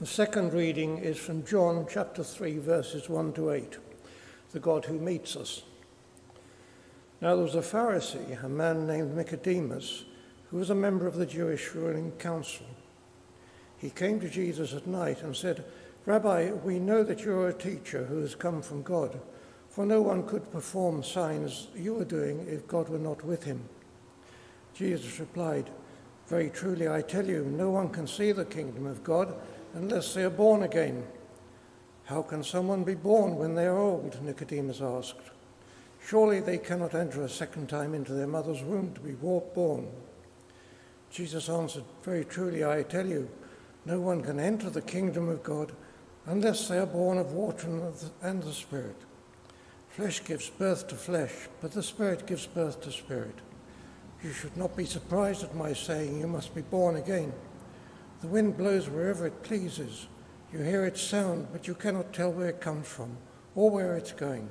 The second reading is from John chapter 3, verses 1 to 8, the God who meets us. Now there was a Pharisee, a man named Nicodemus, who was a member of the Jewish ruling council. He came to Jesus at night and said, Rabbi, we know that you are a teacher who has come from God, for no one could perform signs you are doing if God were not with him. Jesus replied, Very truly I tell you, no one can see the kingdom of God unless they are born again. How can someone be born when they are old? Nicodemus asked. Surely they cannot enter a second time into their mother's womb to be born. Jesus answered, Very truly I tell you, no one can enter the kingdom of God unless they are born of water and the Spirit. Flesh gives birth to flesh, but the Spirit gives birth to spirit. You should not be surprised at my saying, You must be born again. The wind blows wherever it pleases. You hear its sound, but you cannot tell where it comes from or where it's going.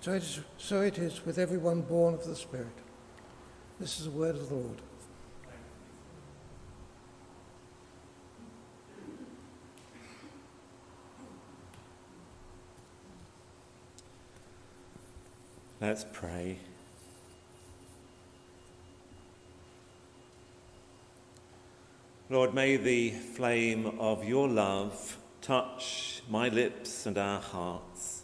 So it is, so it is with everyone born of the Spirit. This is the word of the Lord. Let's pray. Lord, may the flame of your love touch my lips and our hearts,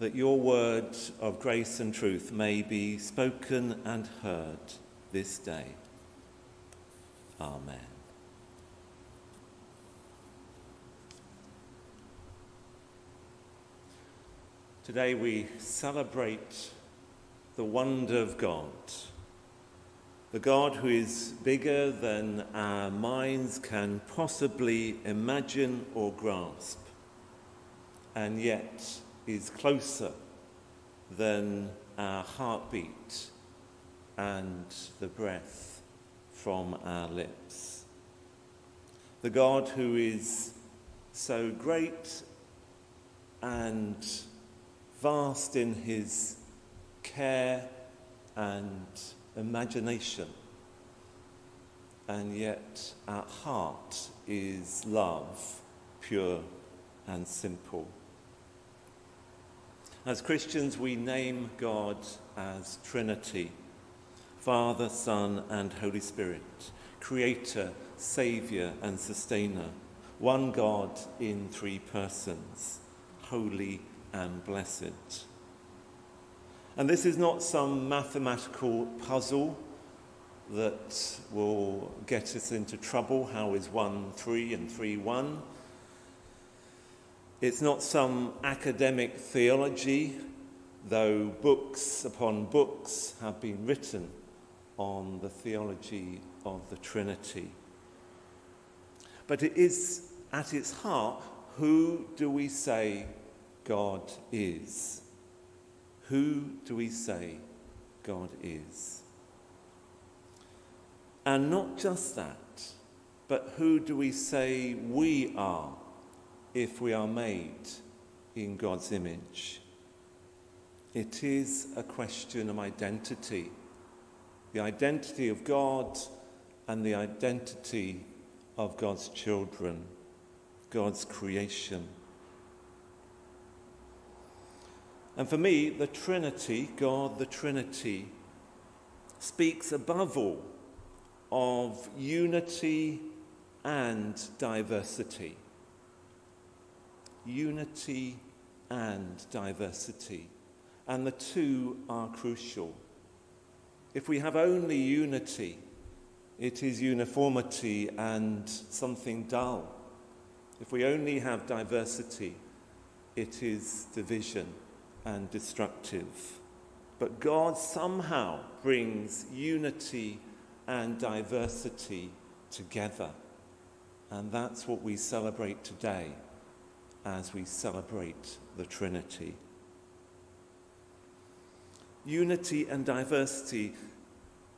that your word of grace and truth may be spoken and heard this day. Amen. Today we celebrate the wonder of God the God who is bigger than our minds can possibly imagine or grasp, and yet is closer than our heartbeat and the breath from our lips. The God who is so great and vast in his care and imagination, and yet at heart is love, pure and simple. As Christians, we name God as Trinity Father, Son, and Holy Spirit, Creator, Saviour, and Sustainer, one God in three persons, holy and blessed. And this is not some mathematical puzzle that will get us into trouble. How is 1 3 and 3 1? It's not some academic theology, though books upon books have been written on the theology of the Trinity. But it is at its heart who do we say God is? Who do we say God is? And not just that, but who do we say we are if we are made in God's image? It is a question of identity the identity of God and the identity of God's children, God's creation. And for me, the Trinity, God the Trinity, speaks above all of unity and diversity. Unity and diversity. And the two are crucial. If we have only unity, it is uniformity and something dull. If we only have diversity, it is division and destructive. But God somehow brings unity and diversity together. And that's what we celebrate today as we celebrate the Trinity. Unity and diversity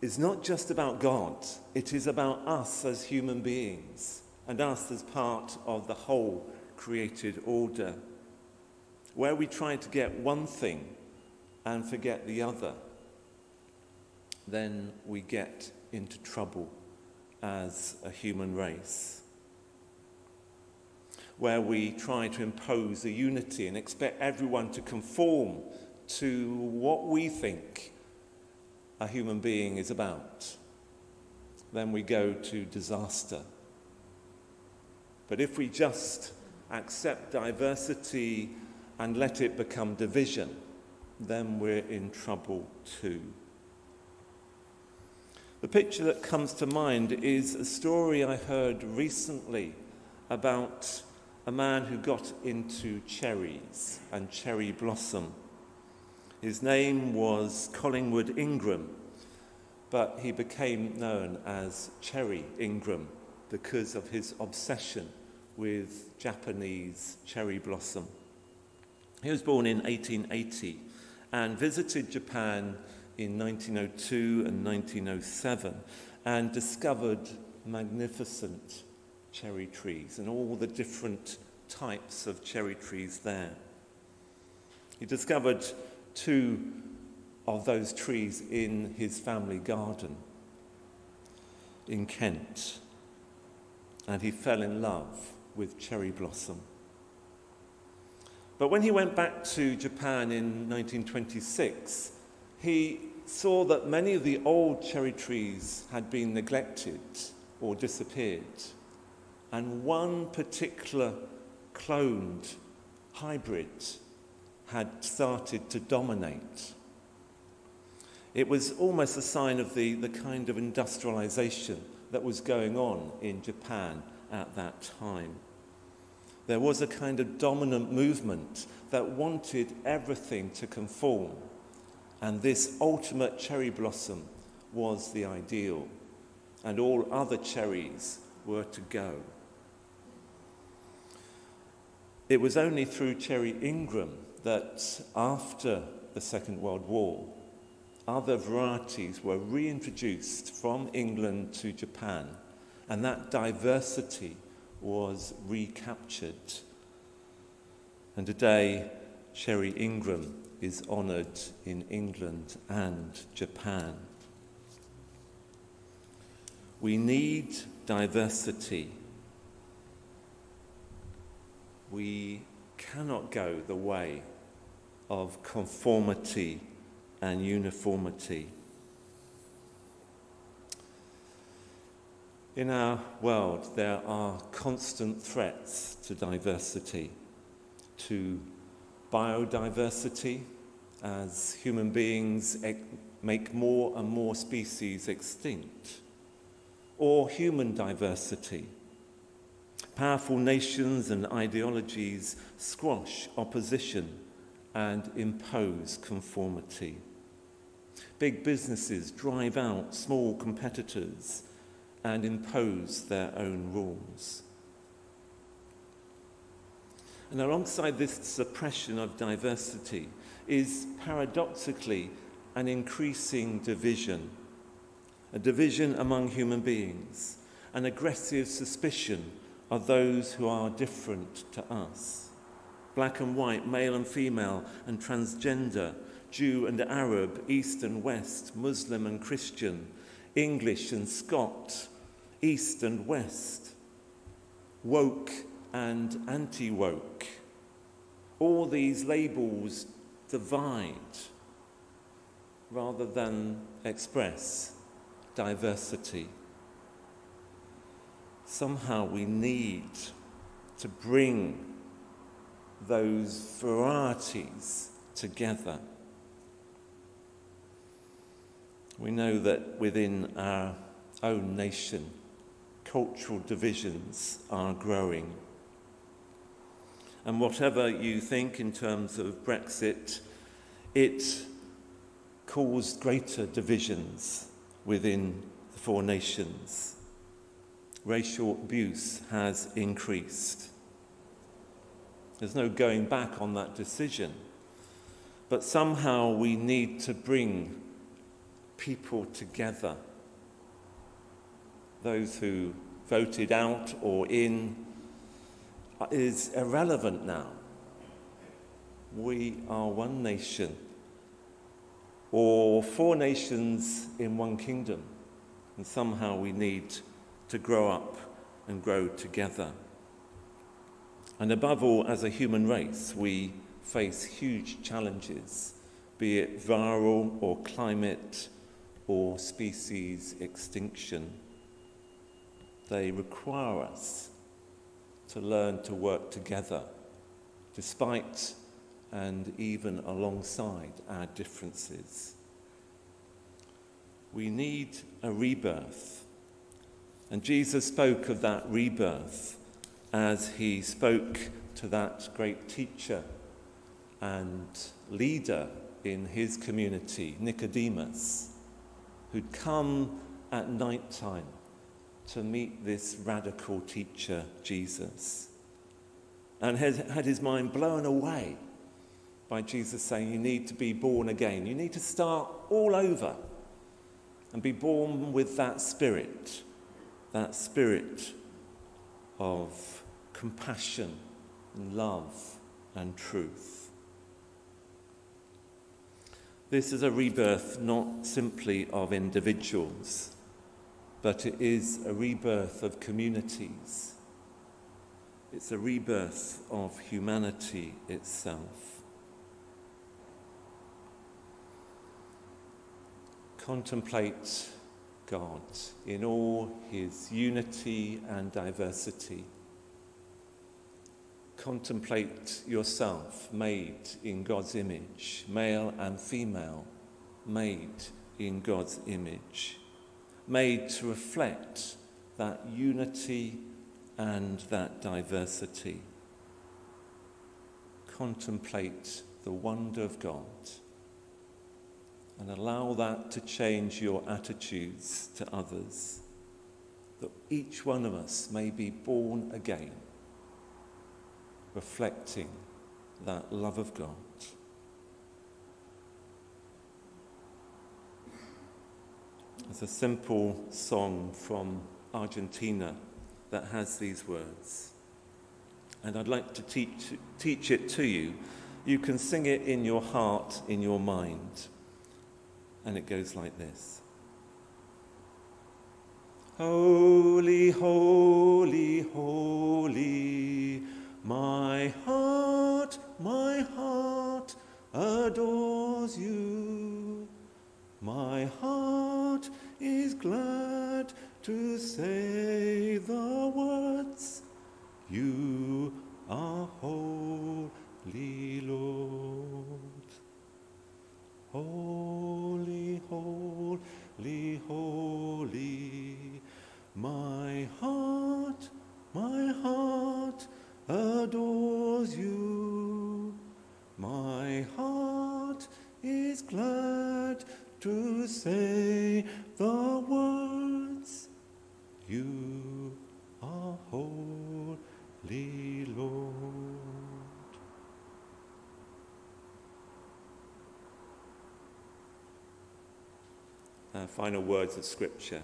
is not just about God, it is about us as human beings and us as part of the whole created order where we try to get one thing and forget the other, then we get into trouble as a human race. where we try to impose a unity and expect everyone to conform to what we think a human being is about, then we go to disaster. But if we just accept diversity and let it become division, then we're in trouble too. The picture that comes to mind is a story I heard recently about a man who got into cherries and cherry blossom. His name was Collingwood Ingram, but he became known as Cherry Ingram because of his obsession with Japanese cherry blossom. He was born in 1880 and visited Japan in 1902 and 1907 and discovered magnificent cherry trees and all the different types of cherry trees there. He discovered two of those trees in his family garden in Kent, and he fell in love with cherry blossom. But when he went back to Japan in 1926, he saw that many of the old cherry trees had been neglected or disappeared, and one particular cloned hybrid had started to dominate. It was almost a sign of the, the kind of industrialization that was going on in Japan at that time. There was a kind of dominant movement that wanted everything to conform, and this ultimate cherry blossom was the ideal, and all other cherries were to go. It was only through Cherry Ingram that after the Second World War, other varieties were reintroduced from England to Japan, and that diversity was recaptured. And today, Cherry Ingram is honoured in England and Japan. We need diversity. We cannot go the way of conformity and uniformity. In our world, there are constant threats to diversity, to biodiversity, as human beings make more and more species extinct, or human diversity. Powerful nations and ideologies squash opposition and impose conformity. Big businesses drive out small competitors and impose their own rules. And alongside this suppression of diversity is paradoxically an increasing division, a division among human beings, an aggressive suspicion of those who are different to us. Black and white, male and female, and transgender, Jew and Arab, East and West, Muslim and Christian, English and Scot, East and West, woke and anti woke. All these labels divide rather than express diversity. Somehow we need to bring those varieties together. We know that within our own nation, cultural divisions are growing. And whatever you think in terms of Brexit, it caused greater divisions within the four nations. Racial abuse has increased. There's no going back on that decision. But somehow we need to bring people together those who voted out or in is irrelevant now. We are one nation, or four nations in one kingdom, and somehow we need to grow up and grow together. And above all, as a human race, we face huge challenges, be it viral or climate or species extinction. They require us to learn to work together, despite and even alongside our differences. We need a rebirth. And Jesus spoke of that rebirth as he spoke to that great teacher and leader in his community, Nicodemus, who'd come at night time to meet this radical teacher, Jesus, and had, had his mind blown away by Jesus saying, You need to be born again. You need to start all over and be born with that spirit, that spirit of compassion and love and truth. This is a rebirth not simply of individuals, but it is a rebirth of communities. It's a rebirth of humanity itself. Contemplate God in all his unity and diversity. Contemplate yourself made in God's image, male and female, made in God's image, made to reflect that unity and that diversity. Contemplate the wonder of God and allow that to change your attitudes to others, that each one of us may be born again, reflecting that love of God. There's a simple song from Argentina that has these words. And I'd like to teach, teach it to you. You can sing it in your heart, in your mind. And it goes like this Holy, holy, holy, uh, final words of Scripture.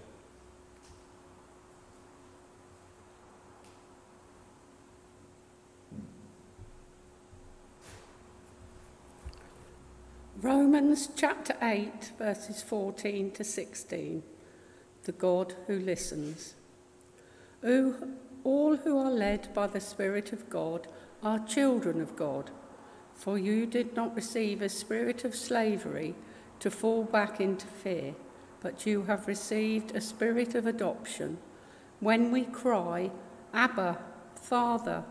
Romans chapter 8, verses 14 to 16. The God who listens. Who, all who are led by the Spirit of God are children of God. For you did not receive a spirit of slavery to fall back into fear but you have received a spirit of adoption. When we cry, Abba, Father,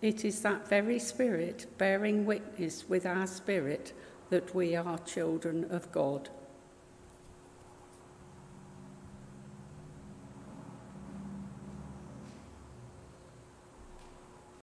it is that very spirit bearing witness with our spirit that we are children of God.